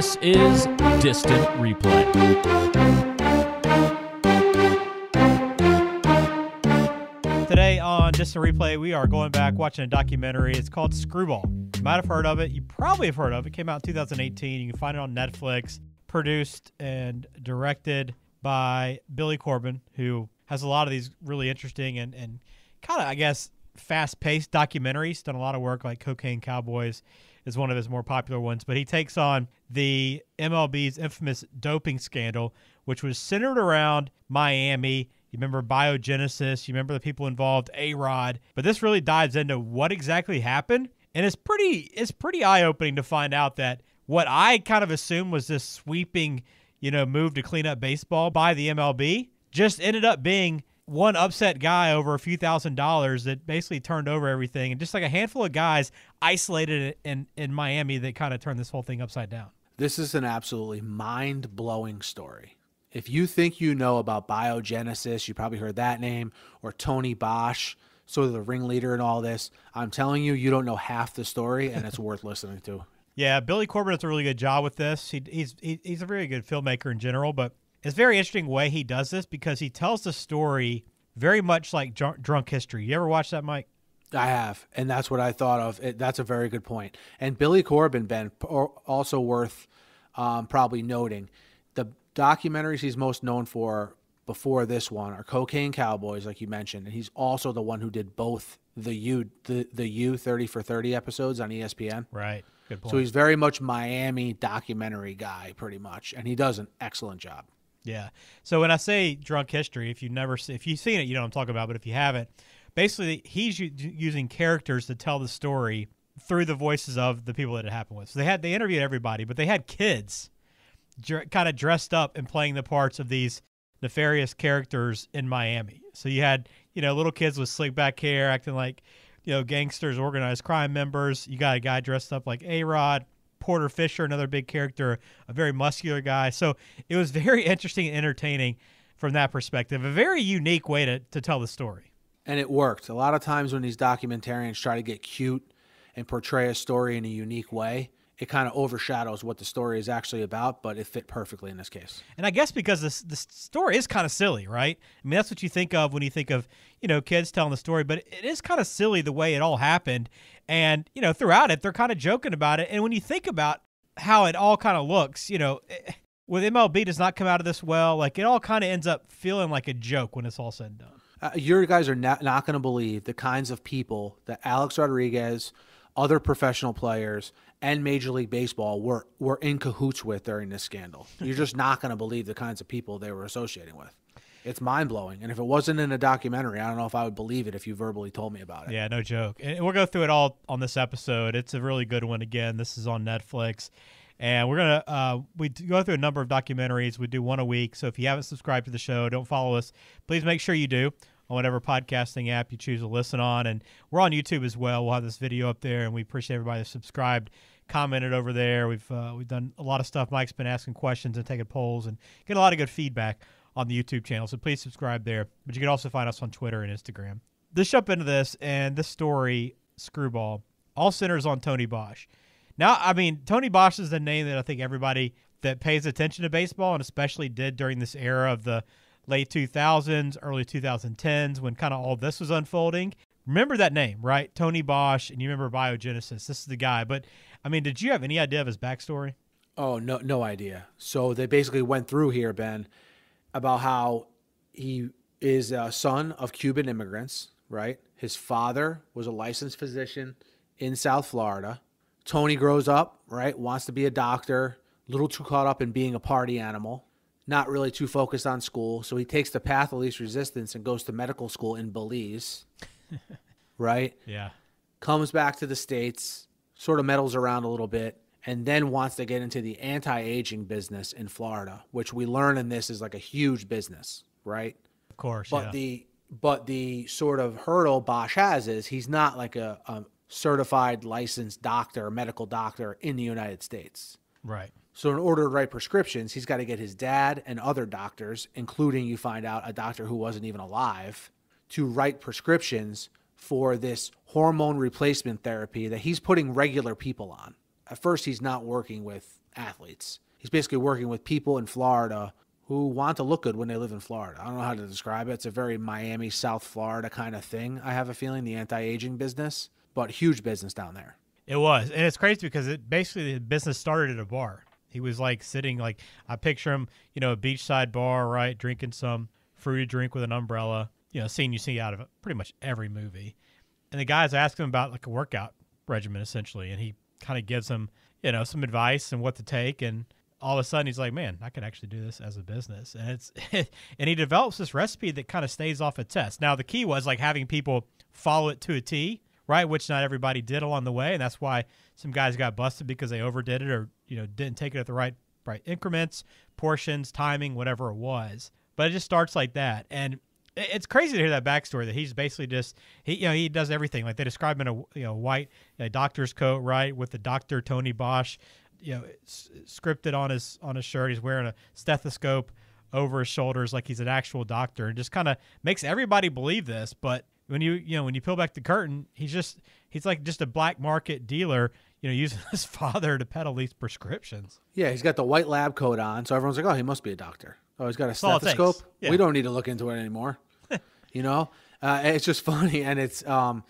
This is Distant Replay. Today on Distant Replay, we are going back watching a documentary. It's called Screwball. You might have heard of it. You probably have heard of it. It came out in 2018. You can find it on Netflix. Produced and directed by Billy Corben, who has a lot of these really interesting and, and kind of, I guess, fast paced documentaries. Done a lot of work like Cocaine Cowboys is one of his more popular ones. But he takes on the MLB's infamous doping scandal, which was centered around Miami. You remember biogenesis, you remember the people involved, A Rod. But this really dives into what exactly happened. And it's pretty it's pretty eye opening to find out that what I kind of assumed was this sweeping, you know, move to clean up baseball by the MLB just ended up being one upset guy over a few thousand dollars that basically turned over everything, and just like a handful of guys isolated in in Miami that kind of turned this whole thing upside down. This is an absolutely mind blowing story. If you think you know about biogenesis, you probably heard that name, or Tony Bosch, sort of the ringleader in all this. I'm telling you, you don't know half the story, and it's worth listening to. Yeah, Billy Corben does a really good job with this. He, he's he, he's a very good filmmaker in general, but it's a very interesting way he does this because he tells the story very much like Drunk, Drunk History. You ever watch that, Mike? I have, and that's what I thought of. It, that's a very good point. And Billy Corben, Ben, also worth um, probably noting. The documentaries he's most known for before this one are Cocaine Cowboys, like you mentioned, and he's also the one who did both the U the the U thirty for thirty episodes on ESPN. Right. Good point. So he's very much Miami documentary guy, pretty much, and he does an excellent job. Yeah. So when I say drunk history, if you never if you've seen it, you know what I'm talking about. But if you haven't, basically he's using characters to tell the story through the voices of the people that it happened with. So they had they interviewed everybody, but they had kids kind of dressed up and playing the parts of these nefarious characters in Miami. So you had you know little kids with slick back hair acting like you know gangsters, organized crime members. You got a guy dressed up like A Rod Porter Fischer, another big character, a very muscular guy. So it was very interesting and entertaining from that perspective. A very unique way to, to tell the story. And it worked. A lot of times when these documentarians try to get cute and portray a story in a unique way, it kind of overshadows what the story is actually about, but it fit perfectly in this case. And I guess because this the story is kind of silly, right? I mean, that's what you think of when you think of you know kids telling the story, but it is kind of silly the way it all happened. And you know, throughout it, they're kind of joking about it. And when you think about how it all kind of looks, you know, eh, with MLB does not come out of this well, like it all kind of ends up feeling like a joke when it's all said and done. Uh, your guys are not, not going to believe the kinds of people that Alex Rodriguez, other professional players, and Major League Baseball were were in cahoots with during this scandal. You're just not going to believe the kinds of people they were associating with. It's mind blowing. And if it wasn't in a documentary, I don't know if I would believe it if you verbally told me about it. Yeah, no joke. And we'll go through it all on this episode. It's a really good one. Again, this is on Netflix. And we're gonna uh, we go through a number of documentaries. We do one a week. So if you haven't subscribed to the show, don't follow us. Please make sure you do on whatever podcasting app you choose to listen on. And we're on YouTube as well. We'll have this video up there, and we appreciate everybody that's subscribed, commented over there. We've uh, we've done a lot of stuff. Mike's been asking questions and taking polls, and getting a lot of good feedback on the YouTube channel. So please subscribe there. But you can also find us on Twitter and Instagram. Let's jump into this and this story, Screwball, all centers on Tony Bosch. Now, I mean, Tony Bosch is the name that I think everybody that pays attention to baseball and especially did during this era of the late 2000s, early 2010s when kind of all this was unfolding. Remember that name, right? Tony Bosch, and you remember Biogenesis. This is the guy. But I mean, did you have any idea of his backstory? Oh, no, no idea. So they basically went through here, Ben, about how he is a son of Cuban immigrants, right? His father was a licensed physician in South Florida. Tony grows up, right? Wants to be a doctor, little too caught up in being a party animal, not really too focused on school. So he takes the path of least resistance and goes to medical school in Belize, right? Yeah. Comes back to the States, sort of meddles around a little bit, and then wants to get into the anti-aging business in Florida, which we learn in this is like a huge business, right? Of course. But yeah. the but the sort of hurdle Bosch has is he's not like a, a certified licensed doctor, medical doctor in the United States. Right. So in order to write prescriptions, he's got to get his dad and other doctors, including you find out a doctor who wasn't even alive, to write prescriptions for this hormone replacement therapy that he's putting regular people on at first he's not working with athletes. He's basically working with people in Florida who want to look good when they live in Florida. I don't know how to describe it. It's a very Miami, South Florida kind of thing. I have a feeling the anti-aging business, but huge business down there. It was, and it's crazy because it basically the business started at a bar. He was like sitting like I picture him, you know, a beachside bar, right, drinking some fruity drink with an umbrella. You know, scene you see out of pretty much every movie. And the guys ask him about like a workout regimen essentially, and he kind of gives him, you know, some advice and what to take and all of a sudden he's like, man, I could actually do this as a business, and it's and he develops this recipe that kind of stays off a test. Now the key was like having people follow it to a T, right? Which not everybody did along the way, and that's why some guys got busted because they overdid it or you know didn't take it at the right right increments, portions, timing, whatever it was. But it just starts like that, and it's crazy to hear that backstory that he's basically just he you know he does everything like they describe him in a you know white doctor's coat right with the doctor Tony Bosch you know scripted on his on his shirt. He's wearing a stethoscope over his shoulders like he's an actual doctor, and just kind of makes everybody believe this. But when you you know when you peel back the curtain, he's just he's like just a black market dealer. You know, using his father to peddle these prescriptions. Yeah, he's got the white lab coat on, so everyone's like, "Oh, he must be a doctor." Oh, he's got a all it takes. stethoscope. Yeah. We don't need to look into it anymore. you know, uh, it's just funny, and it's um,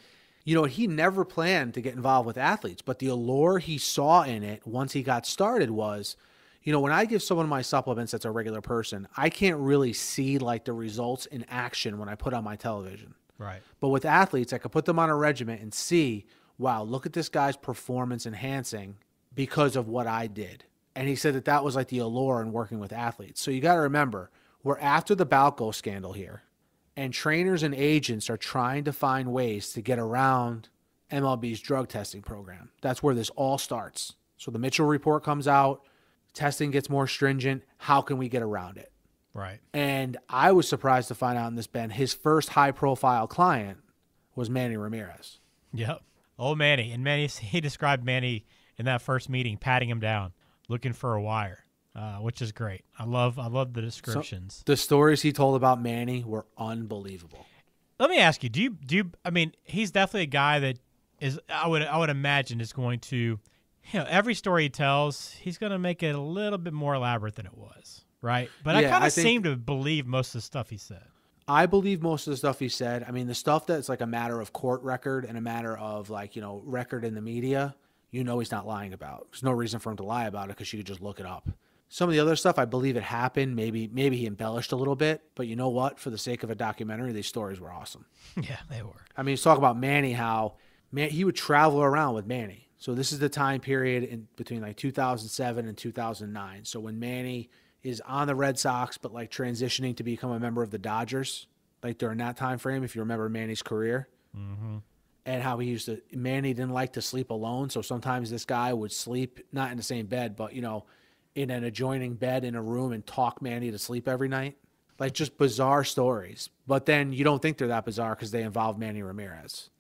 you know, he never planned to get involved with athletes, but the allure he saw in it once he got started was, you know, when I give someone my supplements that's a regular person, I can't really see like the results in action when I put on my television. Right. But with athletes, I could put them on a regimen and see, wow, look at this guy's performance enhancing because of what I did. And he said that that was like the allure in working with athletes. So you got to remember, we're after the Balco scandal here, and trainers and agents are trying to find ways to get around MLB's drug testing program. That's where this all starts. So the Mitchell report comes out, testing gets more stringent. How can we get around it? Right. And I was surprised to find out in this Ben, his first high profile client was Manny Ramirez. Yep. Oh, Manny. And Manny, he described Manny in that first meeting, patting him down, looking for a wire, uh, which is great. I love, I love the descriptions. The stories he told about Manny were unbelievable. Let me ask you: Do you do? You, I mean, he's definitely a guy that is. I would, I would imagine is going to, you know, every story he tells, he's going to make it a little bit more elaborate than it was, right? But I kind of seem to believe most of the stuff he said. I believe most of the stuff he said. I mean, the stuff that's like a matter of court record and a matter of like, you know, record in the media, you know, he's not lying about. There's no reason for him to lie about it because you could just look it up. Some of the other stuff, I believe it happened. Maybe, maybe he embellished a little bit, but you know what? For the sake of a documentary, these stories were awesome. yeah, they were. I mean, he's talking about Manny, how man, he would travel around with Manny. So this is the time period in between like 2007 and 2009. So when Manny is on the Red Sox, but like transitioning to become a member of the Dodgers, like during that time frame, if you remember Manny's career, mm-hmm. and how he used to, Manny didn't like to sleep alone. So sometimes this guy would sleep not in the same bed, but you know, in an adjoining bed in a room and talk Manny to sleep every night. Like just bizarre stories. But then you don't think they're that bizarre because they involve Manny Ramirez.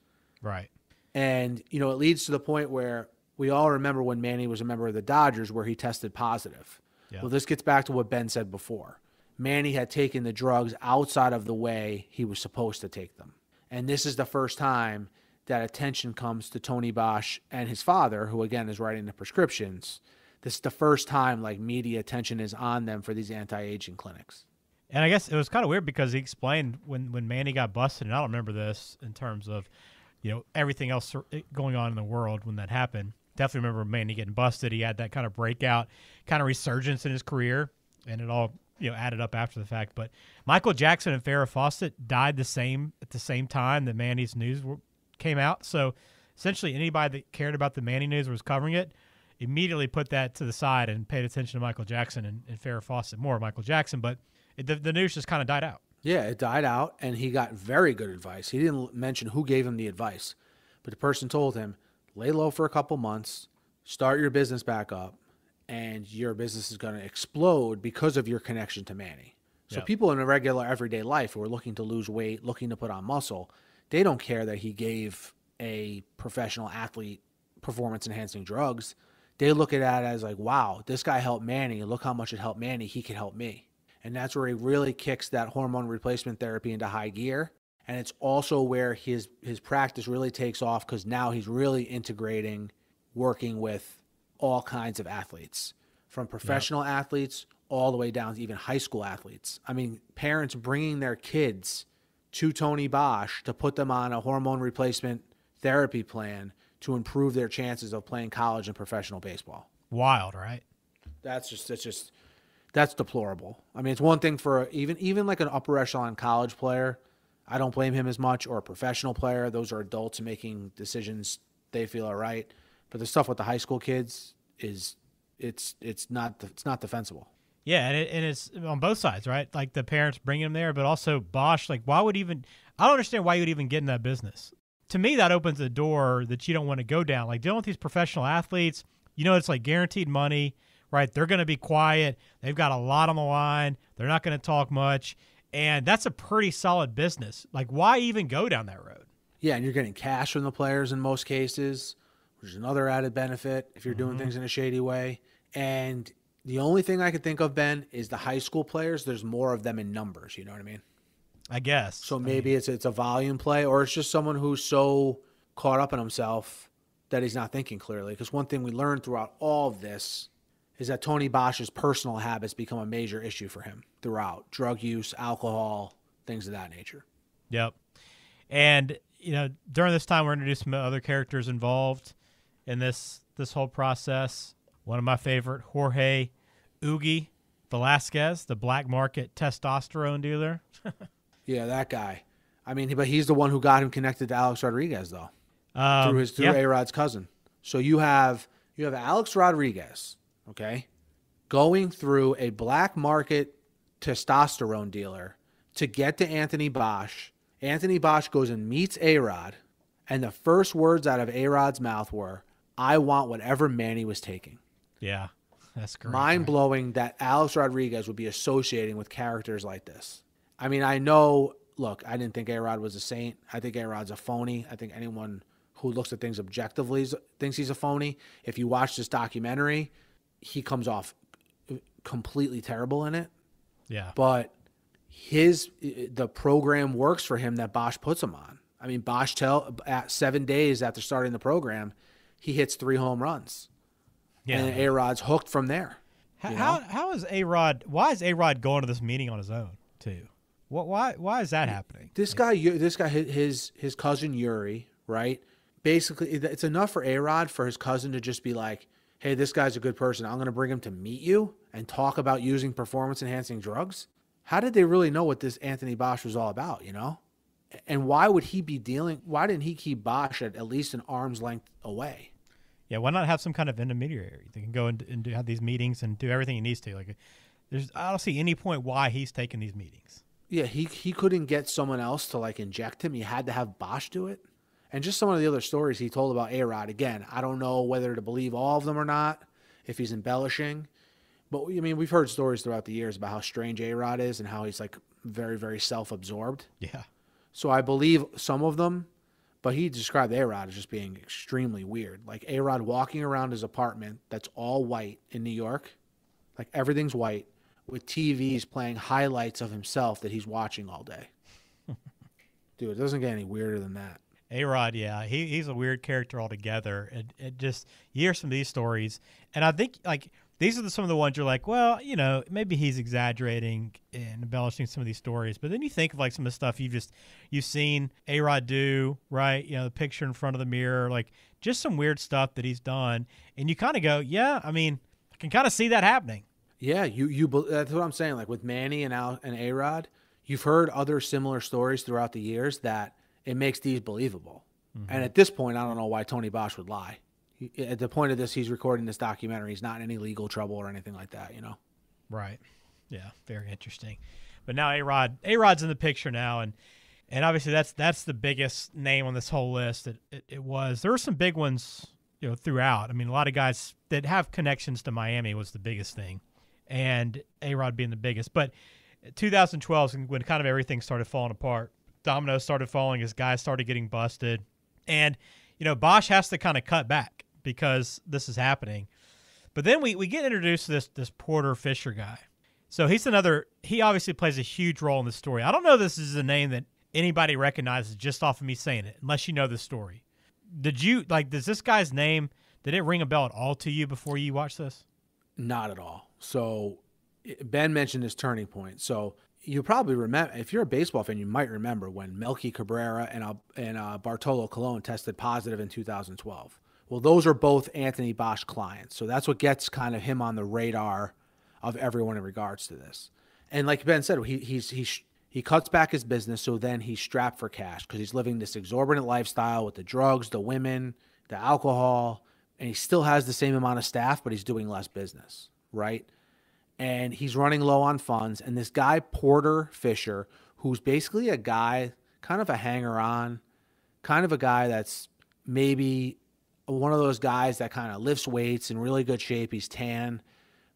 Right. And, you know, it leads to the point where we all remember when Manny was a member of the Dodgers where he tested positive. Yeah. Well, this gets back to what Ben said before. Manny had taken the drugs outside of the way he was supposed to take them. And this is the first time that attention comes to Tony Bosch and his father, who again is writing the prescriptions. This is the first time like media attention is on them for these anti-aging clinics. And I guess it was kind of weird because he explained when when Manny got busted, and I don't remember this in terms of, you know, everything else uh, going on in the world when that happened. Definitely remember Manny getting busted. He had that kind of breakout, kind of resurgence in his career, and it all you know added up after the fact. But Michael Jackson and Farrah Fawcett died the same at the same time that Manny's news came out. So essentially, anybody that cared about the Manny news was covering it. Immediately put that to the side and paid attention to Michael Jackson and, and Farrah Fawcett more Michael Jackson, but it, the, the news just kind of died out. Yeah, it died out, and he got very good advice. He didn't mention who gave him the advice, but the person told him, lay low for a couple months, start your business back up, and your business is going to explode because of your connection to Manny. So Yeah. people in a regular everyday life who are looking to lose weight, looking to put on muscle, they don't care that he gave a professional athlete performance enhancing drugs. They look at that as like, wow, this guy helped Manny. Look how much it helped Manny. He could help me. And that's where he really kicks that hormone replacement therapy into high gear. And it's also where his his practice really takes off because now he's really integrating working with all kinds of athletes, from professional athletes all the way down to even high school athletes. I mean, parents bringing their kids to Tony Bosch to put them on a hormone replacement therapy plan to improve their chances of playing college and professional baseball. Wild, right? That's just that's just that's deplorable. I mean, it's one thing for even even like an upper echelon college player. I don't blame him as much, or a professional player. Those are adults making decisions they feel are right. But the stuff with the high school kids is it's it's not it's not defensible. Yeah, and, it, and it's on both sides, right? Like the parents bringing them there, but also Bosch. Like, why would even? I don't understand why you would even get in that business. To me, that opens a door that you don't want to go down. Like dealing with these professional athletes, you know, it's like guaranteed money, right? They're going to be quiet. They've got a lot on the line. They're not going to talk much, and that's a pretty solid business. Like, why even go down that road? Yeah, and you're getting cash from the players in most cases, which is another added benefit if you're doing mm-hmm. things in a shady way. And the only thing I could think of, Ben, is the high school players. There's more of them in numbers. You know what I mean? I guess. So maybe it's it's a volume play, or it's just someone who's so caught up in himself that he's not thinking clearly. Because one thing we learned throughout all of this is that Tony Bosch's personal habits become a major issue for him throughout drug use, alcohol, things of that nature. Yep. And you know, during this time, we're introducing other characters involved in this this whole process. One of my favorite, Jorge Oogie Velasquez, the black market testosterone dealer. Yeah, that guy. I mean, but he's the one who got him connected to Alex Rodriguez, though, Um, through his through yeah. A Rod's cousin. So you have you have Alex Rodriguez, okay, going through a black market testosterone dealer to get to Anthony Bosch. Anthony Bosch goes and meets A Rod, and the first words out of A Rod's mouth were, "I want whatever Manny was taking." Yeah, that's great. mind blowing that Alex Rodriguez would be associating with characters like this. I mean, I know. Look, I didn't think A Rod was a saint. I think A Rod's a phony. I think anyone who looks at things objectively thinks he's a phony. If you watch this documentary, he comes off uh, completely terrible in it. Yeah, But his the program works for him that Bosch puts him on. I mean, Bosch tell at seven days after starting the program, he hits three home runs, yeah. and A Rod's hooked from there. How, how how is A Rod? Why is A Rod going to this meeting on his own too? What why why is that happening? This guy, this guy, his his cousin Yuri, right? Basically, it's enough for A Rod for his cousin to just be like, "Hey, this guy's a good person. I'm going to bring him to meet you and talk about using performance enhancing drugs." How did they really know what this Anthony Bosch was all about? You know, and why would he be dealing? Why didn't he keep Bosch at at least an arm's length away? Yeah, why not have some kind of intermediary that can go and, and do, have these meetings and do everything he needs to? Like, there's I don't see any point why he's taking these meetings. Yeah, he he couldn't get someone else to like inject him. He had to have Bosch do it. And just some of the other stories he told about A Rod. Again, I don't know whether to believe all of them or not, if he's embellishing. But I mean, we've heard stories throughout the years about how strange A Rod is and how he's like very, very self absorbed. Yeah, So I believe some of them, but he described A Rod as just being extremely weird. Like A Rod walking around his apartment that's all white in New York, like everything's white, with TVs playing highlights of himself that he's watching all day. Dude, it doesn't get any weirder than that. A Rod, yeah, he, he's a weird character altogether. It, it just you hear some of these stories, and I think like these are the, some of the ones you're like, well, you know, maybe he's exaggerating and embellishing some of these stories. But then you think of like some of the stuff you've just you've seen A Rod do, right? You know, the picture in front of the mirror, like just some weird stuff that he's done, and you kind of go, yeah, I mean, I can kind of see that happening. Yeah, you you that's what I'm saying. Like with Manny and Al and A Rod, you've heard other similar stories throughout the years that it makes these believable. And mm-hmm. at this point, I don't know why Tony Bosch would lie. He, at the point of this, he's recording this documentary. He's not in any legal trouble or anything like that. You know. Right. Yeah. Very interesting. But now A Rod, A Rod's in the picture now, and and obviously that's that's the biggest name on this whole list. It, it it was. There were some big ones, you know, throughout. I mean, a lot of guys that have connections to Miami was the biggest thing, and A Rod being the biggest. But 2012 is when kind of everything started falling apart. Dominoes started falling as guys started getting busted, and you know Bosch has to kind of cut back because this is happening. But then we, we get introduced to this this Porter Fischer guy. So he's another. He obviously plays a huge role in the story. I don't know. This is a name that anybody recognizes just off of me saying it, unless you know the story. Did you like? Does this guy's name Did it ring a bell at all to you before you watched this? Not at all. So eh, Ben mentioned this turning point. So you probably remember if you're a baseball fan, you might remember when Melky Cabrera and uh, and uh, Bartolo Colon tested positive in 2012. Well, those are both Anthony Bosch clients, so that's what gets kind of him on the radar of everyone in regards to this. And like Ben said, he he's he's he cuts back his business, so then he's strapped for cash because he's living this exorbitant lifestyle with the drugs, the women, the alcohol, and he still has the same amount of staff, but he's doing less business, right? And he's running low on funds. And this guy, Porter Fischer, who's basically a guy, kind of a hanger on, kind of a guy that's maybe one of those guys that kind of lifts weights in really good shape. He's tan,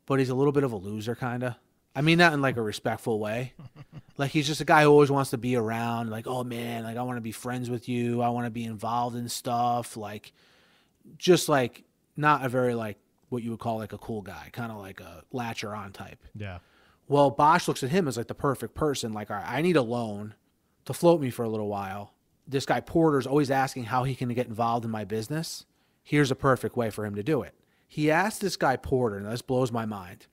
but he's a little bit of a loser, kind of. I mean that in like a respectful way. like he's just a guy who always wants to be around. Like, oh man, like I want to be friends with you. I want to be involved in stuff. Like, just like not a very like what you would call like a cool guy, kind of like a latcher on type. Yeah. Well, Bosch looks at him as like the perfect person. Like, all right, I need a loan to float me for a little while. This guy Porter's always asking how he can get involved in my business. Here's a perfect way for him to do it. He asked this guy Porter, and this blows my mind,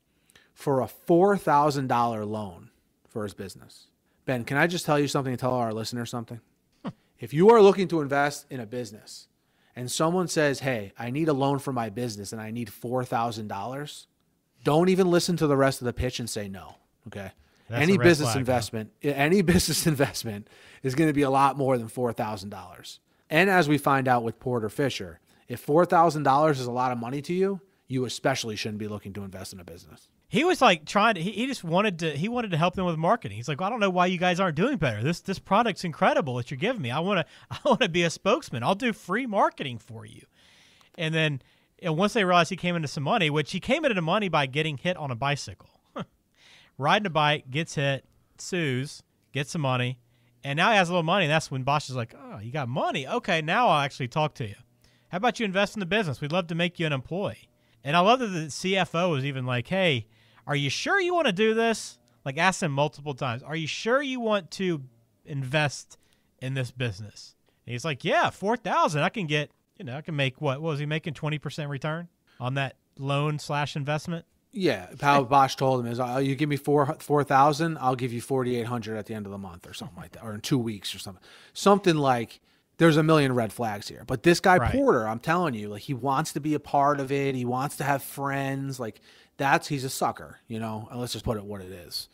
for a four thousand dollar loan for his business. Ben, can I just tell you something and tell our listeners something? if you are looking to invest in a business and someone says, Hey, I need a loan for my business and I need $4,000, don't even listen to the rest of the pitch and say no. Okay. That's any business flag, huh? investment, any business investment is going to be a lot more than $4,000. And as we find out with Porter Fischer, if $4,000 is a lot of money to you, you especially shouldn't be looking to invest in a business. He was like trying to. He, he just wanted to. He wanted to help them with marketing. He's like, well, I don't know why you guys aren't doing better. This this product's incredible that you're giving me. I want to. I want to be a spokesman. I'll do free marketing for you. And then and once they realized he came into some money, which he came into money by getting hit on a bicycle, riding a bike, gets hit, sues, gets some money, and now he has a little money. And that's when Bosch is like, oh, you got money. Okay, now I'll actually talk to you. How about you invest in the business? We'd love to make you an employee. And I love that the CFO was even like, hey, are you sure you want to do this? Like, ask him multiple times, are you sure you want to invest in this business? And he's like, yeah, 4000 I can get, you know, I can make what? What was he making? 20% return on that loan slash investment? Yeah, how Bosch told him is, oh, you give me four four thousand, I'll give you forty eight hundred at the end of the month, or something like that, or in two weeks, or something, something like. There's a million red flags here, but this guy Right. Porter, I'm telling you, like he wants to be a part of it. He wants to have friends. Like that's he's a sucker, you know. And let's just put it what it is.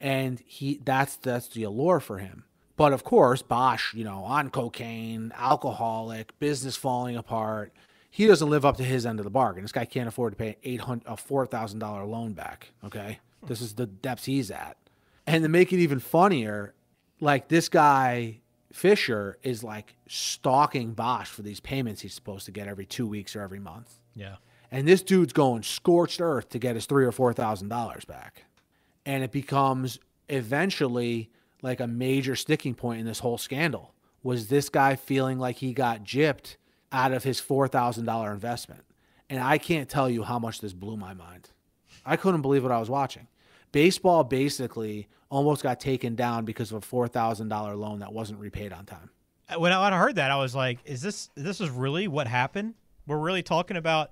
And he that's that's the allure for him. But of course, Bosch, you know, on cocaine, alcoholic, business falling apart. He doesn't live up to his end of the bargain. This guy can't afford to pay eight hundred a four thousand dollar loan back. Okay, this is the depths he's at. And to make it even funnier, like this guy Fischer is like stalking Bosch for these payments he's supposed to get every two weeks or every month. Yeah. And this dude's going scorched earth to get his three or four thousand dollars back. And it becomes eventually like a major sticking point in this whole scandal. Was this guy feeling like he got gypped out of his four thousand dollar investment? And I can't tell you how much this blew my mind. I couldn't believe what I was watching. Baseball basically almost got taken down because of a four thousand dollar loan that wasn't repaid on time. When I, when I heard that, I was like, "Is this this is really what happened? We're really talking about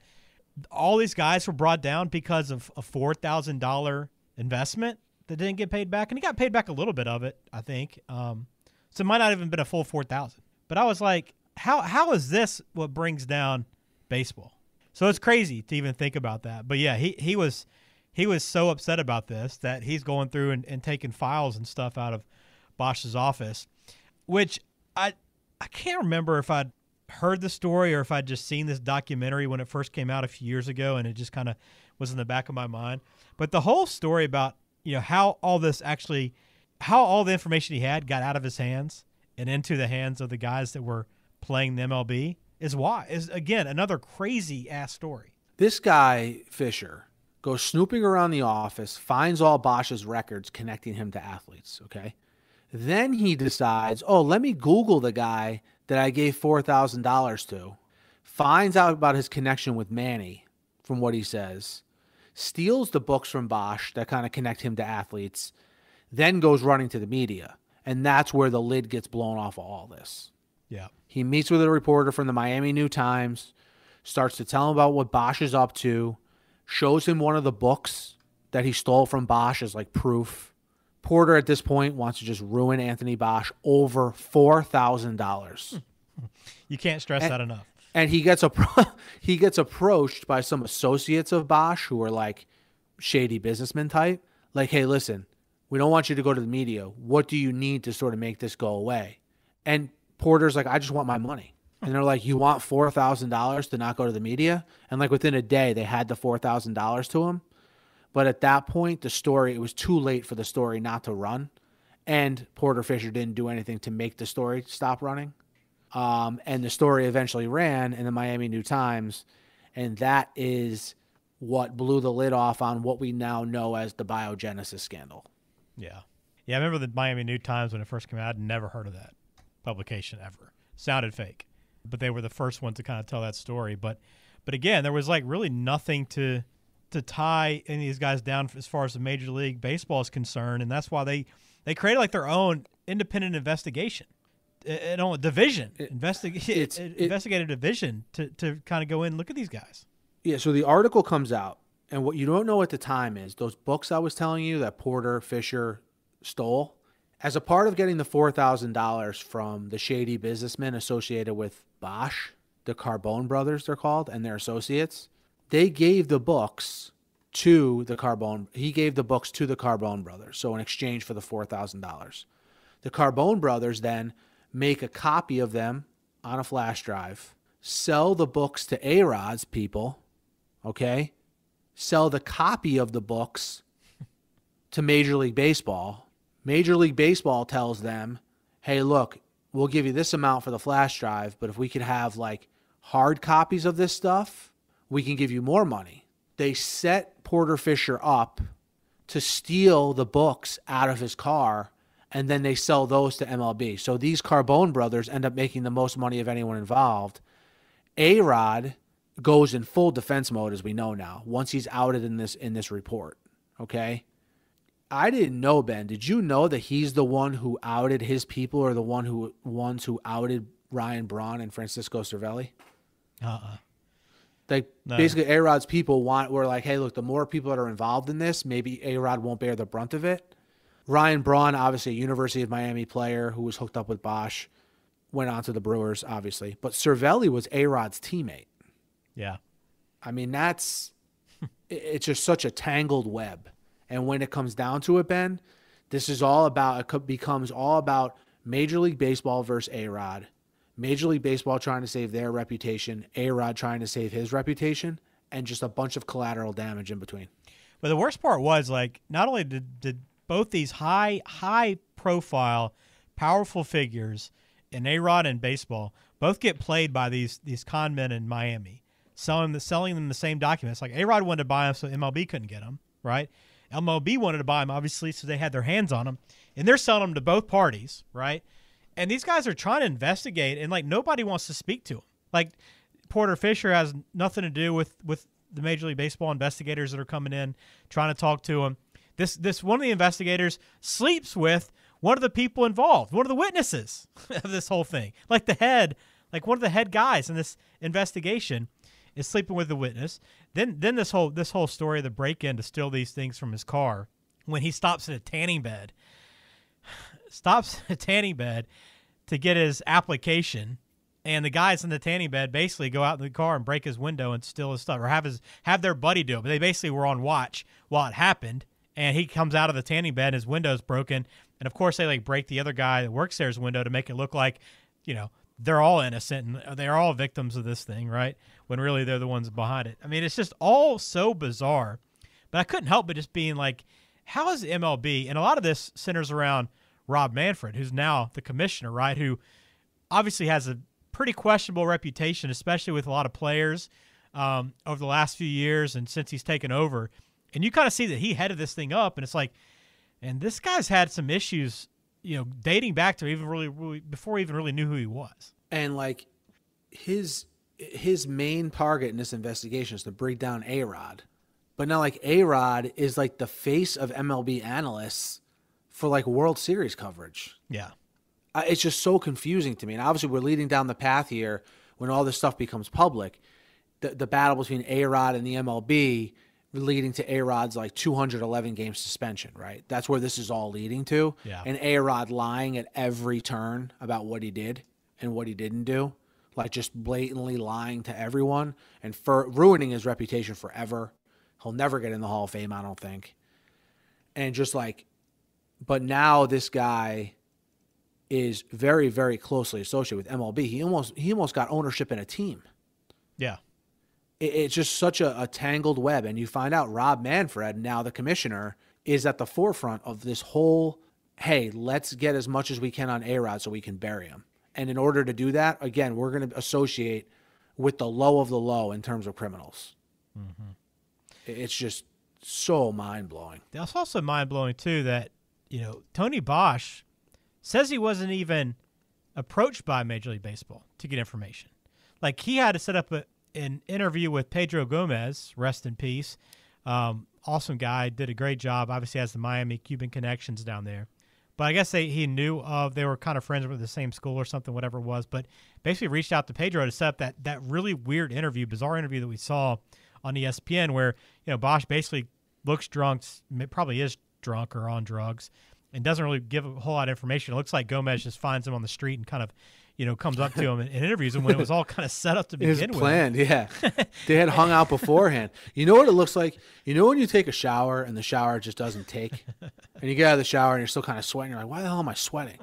all these guys were brought down because of a four thousand dollar investment that didn't get paid back, and he got paid back a little bit of it, I think. Um, so it might not even been a full four thousand. But I was like, how how is this what brings down baseball? So it's crazy to even think about that. But yeah, he he was he was so upset about this that he's going through and, and taking files and stuff out of Bosch's office, which I I can't remember if I'd heard the story or if I'd just seen this documentary when it first came out a few years ago and it just kind of was in the back of my mind. But the whole story about, you know, how all this actually how all the information he had got out of his hands and into the hands of the guys that were playing the MLB is why is again another crazy ass story. This guy, Fischer, goes snooping around the office, finds all Bosch's records connecting him to athletes, okay? Then he decides, oh, let me Google the guy that I gave $4,000 to, finds out about his connection with Manny from what he says, steals the books from Bosch that kind of connect him to athletes, then goes running to the media. And that's where the lid gets blown off of all this. Yeah. He meets with a reporter from the Miami New Times, starts to tell him about what Bosch is up to, shows him one of the books that he stole from Bosch as like proof. Porter at this point wants to just ruin Anthony Bosch over four thousand dollars. You can't stress that enough. and he gets appro- he gets approached by some associates of Bosch who are like shady businessman type. Like, hey, listen, we don't want you to go to the media. What do you need to sort of make this go away? And Porter's like, I just want my money. And they're like, you want four thousand dollars to not go to the media? And like within a day, they had the four thousand dollars to him. But at that point, the story it was too late for the story not to run, and Porter Fischer didn't do anything to make the story stop running. Um, and the story eventually ran in the Miami New Times, and that is what blew the lid off on what we now know as the biogenesis scandal. Yeah. Yeah, I remember the Miami New Times when it first came out. I'd never heard of that publication ever. Sounded fake. But they were the first one to kind of tell that story. But but again, there was like really nothing to to tie any of these guys down as far as the Major League Baseball is concerned, and that's why they they created like their own independent investigation, eh, eh, you know, division, investigate it's- eh, it- investigative division to to kind of go in and look at these guys. Yeah, so the article comes out, and what you don't know at the time is those books I was telling you that Porter Fischer stole. As a part of getting the $4,000 from the shady businessmen associated with Bosch, the Carbone brothers, they're called, and their associates, they gave the books to the Carbone. He gave the books to the Carbone brothers. So in exchange for the $4,000. The Carbone brothers then make a copy of them on a flash drive, sell the books to A Rod's people, okay? Sell the copy of the books to Major League Baseball. Major League Baseball tells them, hey, look, we'll give you this amount for the flash drive, but if we could have like hard copies of this stuff, we can give you more money. They set Porter Fischer up to steal the books out of his car and then they sell those to MLB. So these Carbone brothers end up making the most money of anyone involved. A Rod goes in full defense mode as we know now, once he's outed in this in this report. Okay. I didn't know, Ben. Did you know that he's the one who outed his people or the one who ones who outed Ryan Braun and Francisco Cervelli? Uh-uh. Like No. basically, A Rod's people want were like, hey, look, the more people that are involved in this, maybe A Rod won't bear the brunt of it. Ryan Braun, obviously a University of Miami player who was hooked up with Bosch, went on to the Brewers, obviously. But Cervelli was A Rod's teammate. Yeah. I mean, that's it's just such a tangled web. And when it comes down to it, Ben, this is all about it becomes all about Major League Baseball versus A Rod. Major League Baseball trying to save their reputation, A Rod trying to save his reputation, and just a bunch of collateral damage in between. But the worst part was like not only did, did both these high high profile, powerful figures in A Rod and baseball both get played by these these con men in Miami, selling the selling them the same documents. Like A Rod wanted to buy them so MLB couldn't get them, right? MLB wanted to buy them obviously so they had their hands on them, and they're selling them to both parties, right? And these guys are trying to investigate, and like nobody wants to speak to them. Like Porter Fischer has nothing to do with with the Major League Baseball investigators that are coming in trying to talk to him. This this one of the investigators sleeps with one of the people involved, one of the witnesses of this whole thing. Like the head, like one of the head guys in this investigation is sleeping with the witness. Then then this whole this whole story of the break in to steal these things from his car when he stops at a tanning bed. Stops a tanning bed to get his application and the guys in the tanning bed basically go out in the car and break his window and steal his stuff or have his have their buddy do it but they basically were on watch while it happened and he comes out of the tanning bed and his window's broken and of course they like break the other guy that works there's window to make it look like you know they're all innocent and they're all victims of this thing right when really they're the ones behind it. I mean it's just all so bizarre but i couldn't help but just being like how is mlb and a lot of this centers around rob manfred who's now the commissioner right who obviously has a pretty questionable reputation, especially with a lot of players um, over the last few years and since he's taken over. And you kind of see that he headed this thing up, and it's like, and this guy's had some issues, you know, dating back to even really, really before he even really knew who he was. And like his his main target in this investigation is to bring down A Rod. But now like A Rod is like the face of MLB analysts for like World Series coverage. Yeah. I- it's just so confusing to me. And obviously, we're leading down the path here when all this stuff becomes public. the, the battle between A Rod and the MLB leading to A Rod's like 211 game suspension, right? That's where this is all leading to. Yeah. And A Rod lying at every turn about what he did and what he didn't do, like just blatantly lying to everyone and for ruining his reputation forever. He'll never get in the Hall of Fame, I don't think. And just like, but now this guy is very, very closely associated with MLB. He almost he almost got ownership in a team Yeah. it- it's just such a, a tangled web. And you find out Rob Manfred, now the commissioner, is at the forefront of this whole hey, let's get as much as we can on A Rod so we can bury him. And in order to do that, again, we're going to associate with the low of the low in terms of criminals. Mm-hmm. It- It's just so mind blowing. That's also mind blowing too that you know Tony Bosch says he wasn't even approached by Major League Baseball to get information. Like he had to set up a, an interview with Pedro Gomez, rest in peace. Um, awesome guy, did a great job. Obviously has the Miami Cuban connections down there. But I guess they, he knew of they were kind of friends with the same school or something, whatever it was. But basically reached out to Pedro to set up that that really weird interview, bizarre interview that we saw on ESPN, where you know Bosch basically looks drunk, probably is drunk or on drugs, and doesn't really give a whole lot of information. It looks like Gomez just finds him on the street and kind of, you know, comes up to him and, and interviews him when it was all kind of set up to It was begin with. planned, yeah. they had hung out beforehand. You know what it looks like? You know when you take a shower and the shower just doesn't take, and you get out of the shower and you're still kind of sweating. You're like, why the hell am I sweating?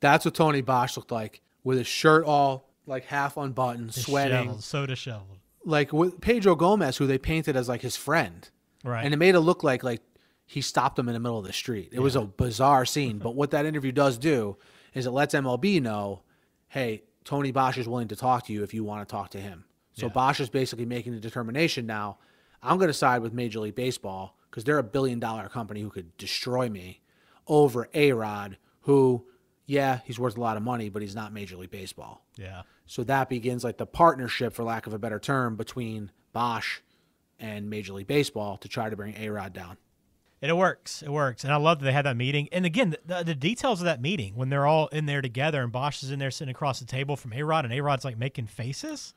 That's what Tony Bosch looked like with his shirt all like half unbuttoned, sweating. So disheveled. Like with Pedro Gomez, who they painted as like his friend, Right. and it made it look like like he stopped him in the middle of the street. It was a bizarre scene. But what that interview does do is it lets MLB know, hey, Tony Bosch is willing to talk to you if you want to talk to him. So Yeah. Bosch is basically making the determination now. I'm going to side with Major League Baseball because they're a billion dollar company who could destroy me over A Rod, who, yeah, he's worth a lot of money, but he's not Major League Baseball. yeah. So that begins like the partnership, for lack of a better term, between Bosch and Major League Baseball to try to bring A Rod down. And it works. It works. And I love that they had that meeting. And again, the, the, the details of that meeting when they're all in there together and Bosch is in there sitting across the table from A Rod and A Rod's like making faces.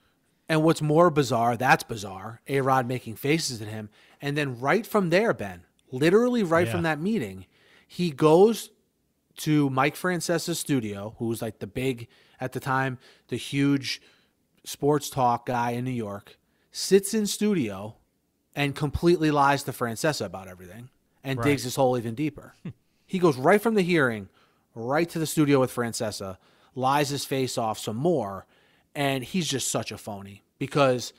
And what's more bizarre, that's bizarre, A Rod making faces at him. And then right from there, Ben, literally right Yeah. from that meeting, he goes to Mike Francesa's studio, who was like the big, at the time, the huge sports talk guy in New York, sits in studio and completely lies to Francesa about everything and Right. digs his hole even deeper. he goes right from the hearing right to the studio with Francesa, lies his face off some more, and he's just such a phony because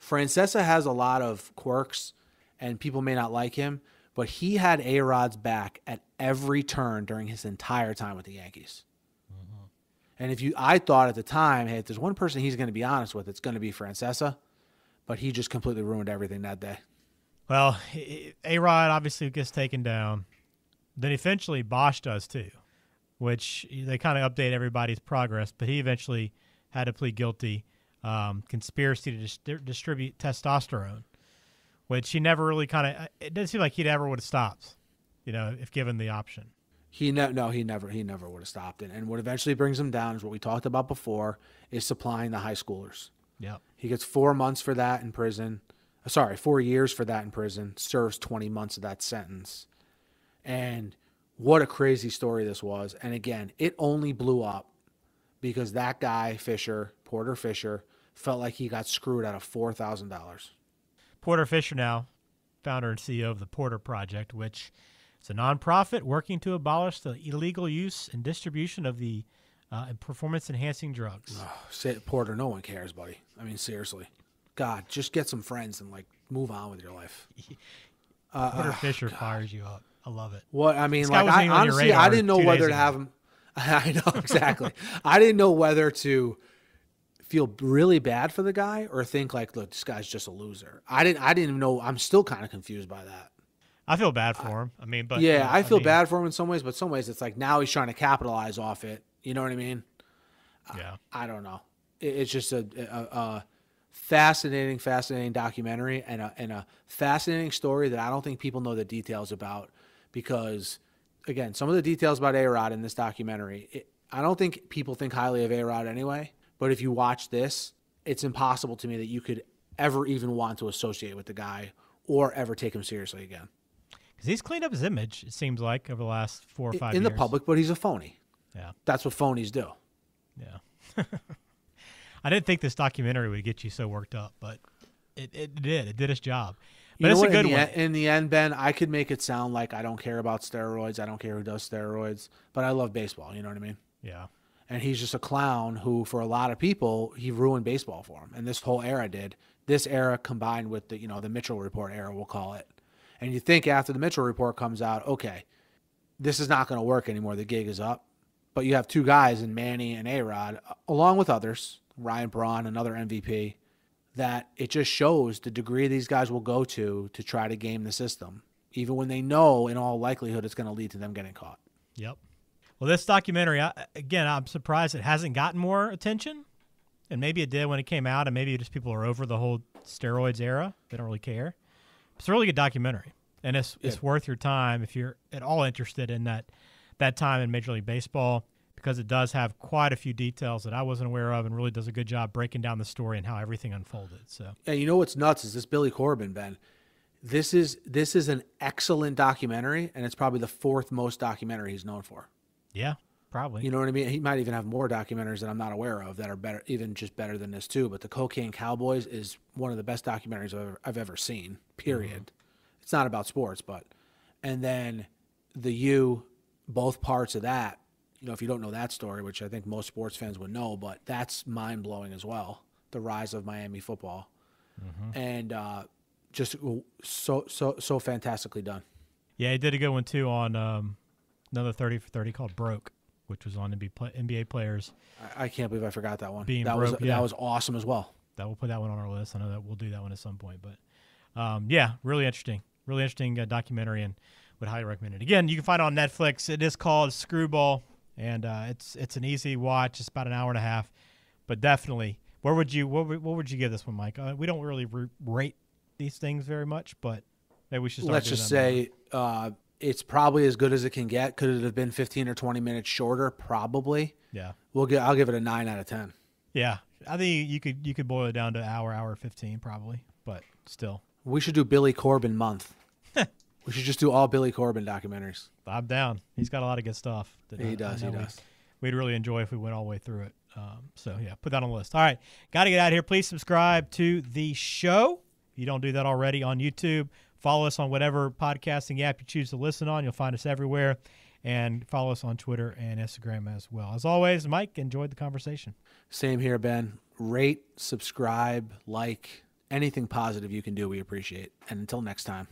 Francesa has a lot of quirks and people may not like him, but he had A Rod's back at every turn during his entire time with the Yankees. Mm-hmm. And if you, I thought at the time, hey, if there's one person he's going to be honest with, it's going to be Francesa, but he just completely ruined everything that day. Well, A Rod obviously gets taken down. Then eventually Bosch does too, which they kind of update everybody's progress. But he eventually had to plead guilty, um, conspiracy to dis- distribute testosterone, which he never really kind of. It doesn't seem like he'd ever would have stopped, you know, if given the option. He ne- no, he never he never would have stopped it. And what eventually brings him down is what we talked about before is supplying the high schoolers. Yep. He gets four months for that in prison. Sorry, four years for that in prison. Serves twenty months of that sentence. And what a crazy story this was. And again, it only blew up because that guy Fischer, Porter Fischer, felt like he got screwed out of four thousand dollars. Porter Fischer now, founder and CEO of the Porter Project, which is a nonprofit working to abolish the illegal use and distribution of the uh, performance enhancing drugs. Say, Porter, no one cares, buddy. I mean, seriously. God, just get some friends and like move on with your life. Porter Fischer fires you up. I love it. What I mean, This like I, even on your honestly, I didn't know whether to have him. I know exactly. I didn't know whether to feel really bad for the guy or think like, look, this guy's just a loser. I didn't. I didn't even know. I'm still kind of confused by that. I feel bad for him. I mean, but yeah, uh, I feel mean, bad for him in some ways, but some ways it's like now he's trying to capitalize off it. You know what I mean? Yeah, I don't know. It, it's just a, a, a fascinating, fascinating documentary and a, and a fascinating story that I don't think people know the details about because, again, some of the details about A Rod in this documentary, it, I don't think people think highly of A Rod anyway. But if you watch this, it's impossible to me that you could ever even want to associate with the guy or ever take him seriously again. Because he's cleaned up his image, it seems like, over the last four or five in years. the public, but he's a phony. Yeah. That's what phonies do. Yeah. I didn't think this documentary would get you so worked up, but it, it did. It did its job. But You it's a good in one. In the end, Ben, I could make it sound like I don't care about steroids. I don't care who does steroids, but I love baseball. You know what I mean? yeah. and he's just a clown who for a lot of people he ruined baseball for him and this whole era did this era combined with the you know the mitchell report era we'll call it and you think after the mitchell report comes out okay this is not going to work anymore the gig is up but you have two guys in manny and arod along with others ryan braun another mvp that it just shows the degree these guys will go to to try to game the system even when they know in all likelihood it's going to lead to them getting caught Yep. Well, this documentary, I, again, I'm surprised it hasn't gotten more attention. And maybe it did when it came out, and maybe just people are over the whole steroids era. They don't really care. It's a really good documentary, and it's it's worth your time if you're at all interested in that that time in Major League Baseball because it does have quite a few details that I wasn't aware of, and really does a good job breaking down the story and how everything unfolded. So And you know what's nuts is this Billy Corben, Ben. This is this is an excellent documentary, and it's probably the fourth most documentary he's known for. yeah, probably. You know what I mean? He might even have more documentaries that I'm not aware of that are better, even just better than this too. But the Cocaine Cowboys is one of the best documentaries I've ever, I've ever seen. Period. Mm-hmm. It's not about sports, but and then the U, both parts of that. You know, if you don't know that story, which I think most sports fans would know, but that's mind blowing as well. The rise of Miami football, and uh, just so so so fantastically done. Yeah, he did a good one too on um, another thirty for thirty called "Broke," which was on NBA, play, NBA players. I, I can't believe I forgot that one. Being that was broke, yeah. that was awesome as well. That we'll put that one on our list. I know that we'll do that one at some point, but um, yeah, really interesting, really interesting uh, documentary, and would highly recommend it. Again, you can find it on Netflix. It is called Screwball, and uh, it's it's an easy watch. It's about an hour and a half, but definitely. Where would you what, would- what would you give this one, Mike? Uh, we don't really re- rate these things very much, but maybe we should. Start Let's just say uh, it's probably as good as it can get. Could it have been 15 or 20 minutes shorter? Probably. yeah. We'll get. I'll give it a nine out of 10. Yeah, I think you could you could boil it down to hour hour fifteen probably, but still, We should do Billy Corben month. we should just do all Billy Corben documentaries. I'm down. He's got a lot of good stuff. that He does. He we- does. We'd really enjoy if we went all the way through it. Um, so yeah, put that on the list. All right, got to get out of here. Please subscribe to the show. If you don't do that already on YouTube, follow us on whatever podcasting app you choose to listen on. You'll find us everywhere, and follow us on Twitter and Instagram as well. As always, Mike enjoyed the conversation. Same here, Ben. Rate, subscribe, like, anything positive you can do. We appreciate. And until next time.